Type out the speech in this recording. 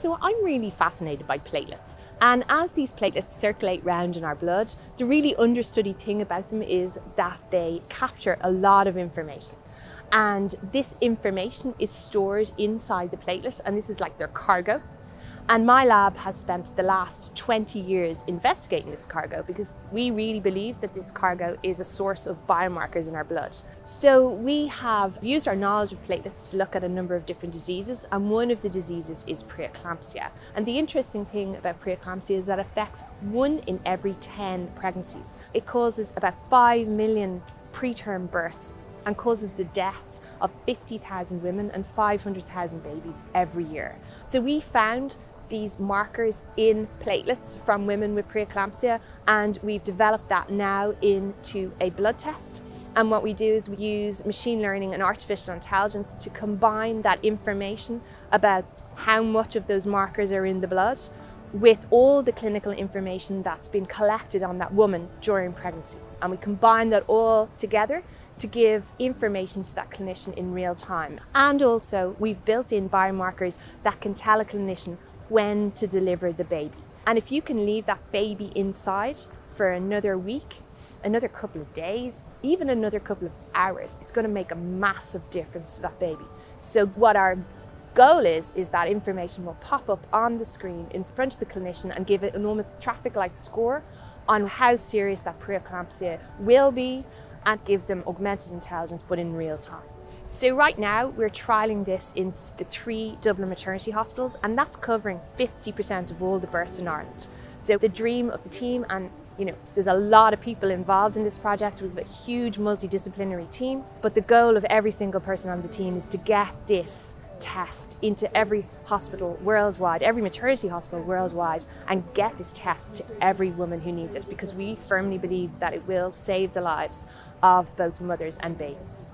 So I'm really fascinated by platelets. And as these platelets circulate around in our blood, the really understudied thing about them is that they capture a lot of information. And this information is stored inside the platelet, and this is like their cargo. And my lab has spent the last 20 years investigating this cargo because we really believe that this cargo is a source of biomarkers in our blood. So we have used our knowledge of platelets to look at a number of different diseases, and one of the diseases is preeclampsia. And the interesting thing about preeclampsia is that it affects one in every 10 pregnancies. It causes about 5 million preterm births and causes the deaths of 50,000 women and 500,000 babies every year. So we found these markers in platelets from women with preeclampsia and we've developed that now into a blood test and what we do is we use machine learning and artificial intelligence to combine that information about how much of those markers are in the blood with all the clinical information that's been collected on that woman during pregnancy and we combine that all together to give information to that clinician in real time. And also, we've built in biomarkers that can tell a clinician when to deliver the baby. And if you can leave that baby inside for another week, another couple of days, even another couple of hours, it's going to make a massive difference to that baby. So what our goal is, is that information will pop up on the screen in front of the clinician and give an almost traffic light score on how serious that preeclampsia will be and give them augmented intelligence but in real time. So right now we're trialling this in the three Dublin maternity hospitals and that's covering 50% of all the births in Ireland. So the dream of the team and you know, there's a lot of people involved in this project. We have a huge multidisciplinary team, but the goal of every single person on the team is to get this test into every hospital worldwide, every maternity hospital worldwide, and get this test to every woman who needs it because we firmly believe that it will save the lives of both mothers and babies.